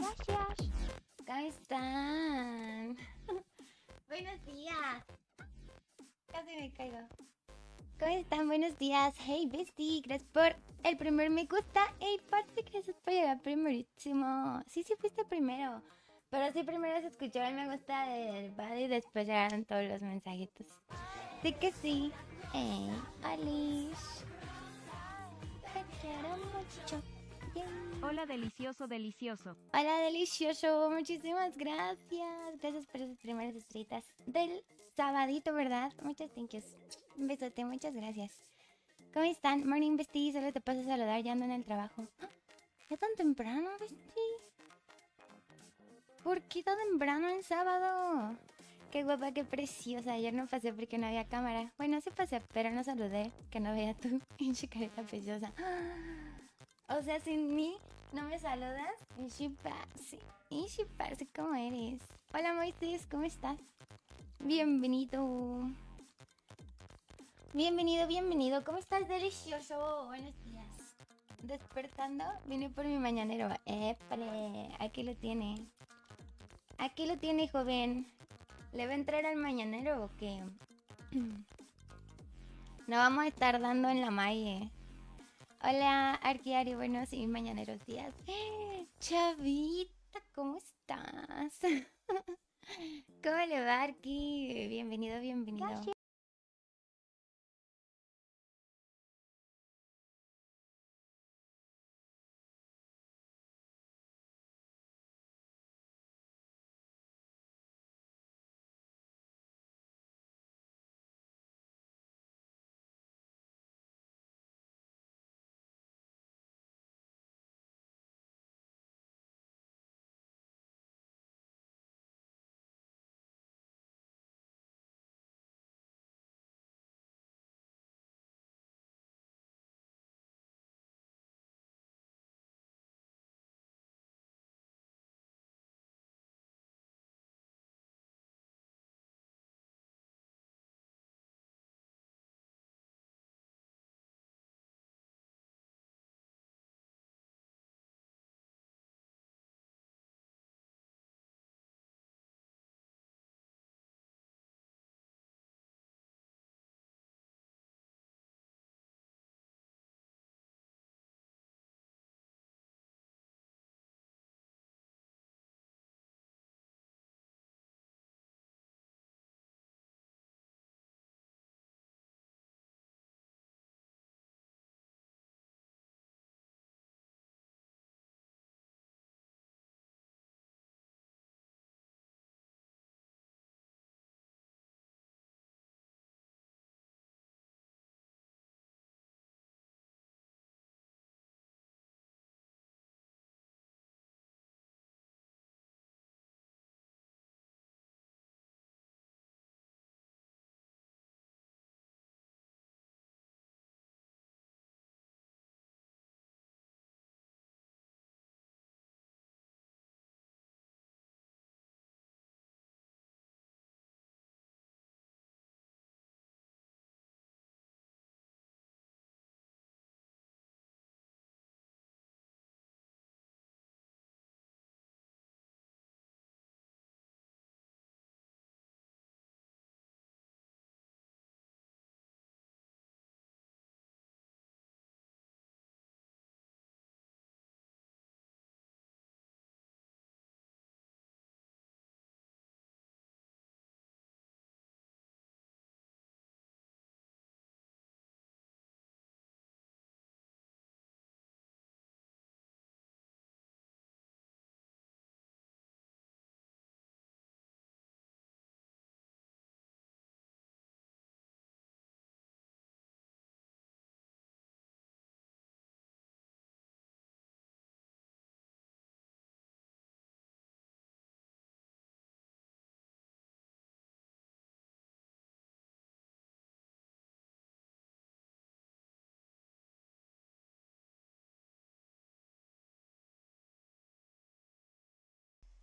Gracias. ¿Cómo están? Buenos días. Casi me caigo. ¿Cómo están? Buenos días. Hey, bestie. Gracias por el primer me gusta. Hey, Patsy, gracias por llegar primerísimo. Sí, sí, fuiste primero. Pero sí, primero se escuchó el me gusta del bad y después llegaron todos los mensajitos. Sí que sí. Hey, Alice. Te quiero mucho. Hola, delicioso, delicioso. Hola, delicioso. Muchísimas gracias. Gracias por esas primeras estrellitas del sabadito, ¿verdad? Muchas thank. Un besote, muchas gracias. ¿Cómo están? Morning, Bestie. Solo te paso a saludar, ya ando en el trabajo. ¿Ya tan temprano, Bestie? ¿Por qué tan temprano en sábado? Qué guapa, qué preciosa. Ayer no pasé porque no había cámara. Bueno, sí pasé, pero no saludé. Que no veía tu pinche carita preciosa. O sea, sin mí no me saludas. Ishi parce. Ishi parce, ¿cómo eres? Hola Moisés, ¿cómo estás? Bienvenido. Bienvenido, bienvenido. ¿Cómo estás? Delicioso. Buenos días. Despertando, vine por mi mañanero. Épale, aquí lo tiene. Aquí lo tiene, joven. ¿Le va a entrar al mañanero o qué? No vamos a estar dando en la malle. Hola, Arquiari, buenos y mañaneros días. Chavita, ¿cómo estás? ¿Cómo le va, Arqui? Bienvenido, bienvenido. Gracias.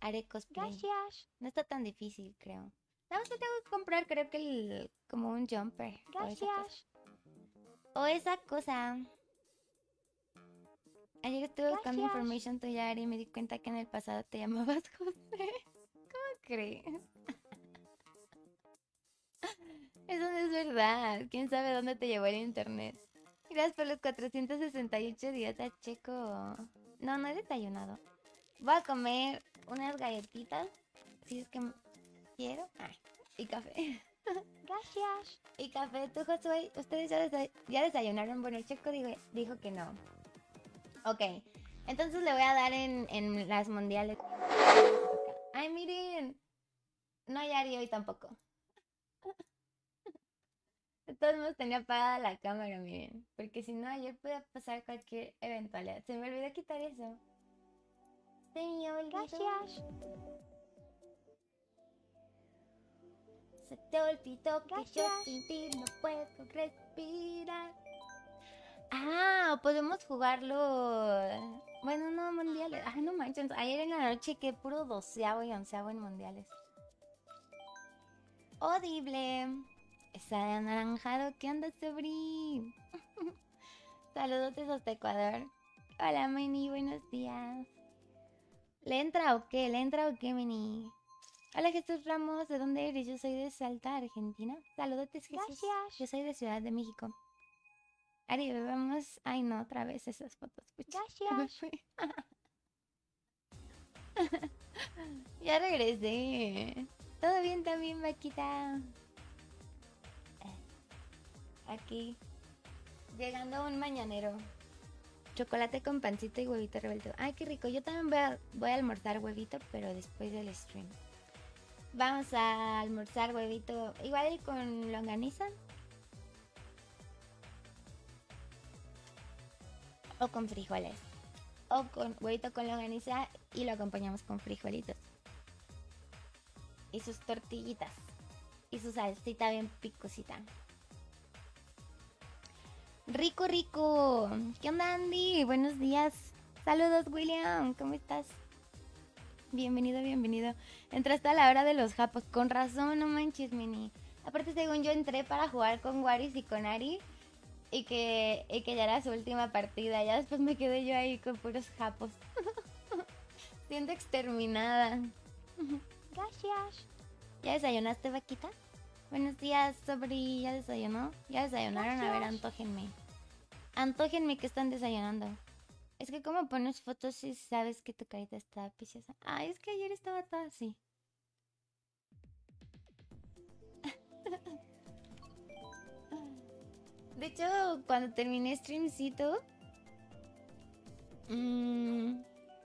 Haré cosplay. Gracias. No está tan difícil, creo. Nada más que tengo que comprar, creo que el, como un jumper. o esa cosa. Gracias. O esa cosa. Ayer estuve buscando Gracias. information tuya Ari, y me di cuenta que en el pasado te llamabas José. ¿Cómo crees? Eso no es verdad. ¿Quién sabe dónde te llevó el internet? Gracias por los 468 días a Checo. No, no he desayunado. Voy a comer unas galletitas. Si es que quiero. Ah, y café. Gracias. Y café, tú, Josué. Ustedes ya, desa- ya desayunaron. Bueno, el Checo dijo, dijo que no. Ok. Entonces le voy a dar en, en las mundiales. Ay, miren. No hay Ari hoy tampoco. De todos modos tenía apagada la cámara, miren. Porque si no, ayer podía pasar cualquier eventualidad. Se me olvidó quitar eso. Se me olvidó. Gracias. Se te olvidó que yo Gracias. sin ti no puedo respirar. Ah, podemos jugarlo. Bueno, no, mundiales. Ay, no manches. Ayer en la noche que puro doceavo y onceavo en mundiales. Audible. Está de anaranjado. ¿Qué onda, Sobri? Saludos hasta Ecuador. Hola, Mini. Buenos días. ¿Le entra o qué? ¿Le entra o qué, Mini? Hola, Jesús Ramos. ¿De dónde eres? Yo soy de Salta, Argentina. Saludos, Jesús. Gracias. Yo soy de Ciudad de México. Ari, vamos. Ay, no, otra vez esas fotos. pucha, Gracias. ya regresé. ¿Todo bien también, Vaquita? Aquí. Llegando a un mañanero. Chocolate con pancita y huevito revuelto. Ay, qué rico. Yo también voy a, voy a almorzar huevito, pero después del stream. Vamos a almorzar huevito. Igual con longaniza. O con frijoles. O con huevito con longaniza y lo acompañamos con frijolitos. Y sus tortillitas. Y su salsita bien picosita. Rico, rico. ¿Qué onda, Andy? Buenos días. Saludos, William. ¿Cómo estás? Bienvenido, bienvenido. Entraste a la hora de los japos. Con razón, no manches, Mini. Aparte, según yo entré para jugar con Waris y con Ari. Y que, y que ya era su última partida. Ya después me quedé yo ahí con puros japos. Siendo exterminada. Gracias. ¿Ya desayunaste, vaquita? Buenos días, Sobri. ¿Ya desayunó? ¿Ya desayunaron? A ver, Gracias. Antójenme. Que están desayunando. Es que como pones fotos si sabes que tu carita está preciosa. Ay, es que ayer estaba toda así. De hecho, cuando terminé streamcito, mm,